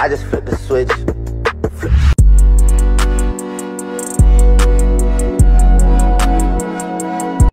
I just flip the switch.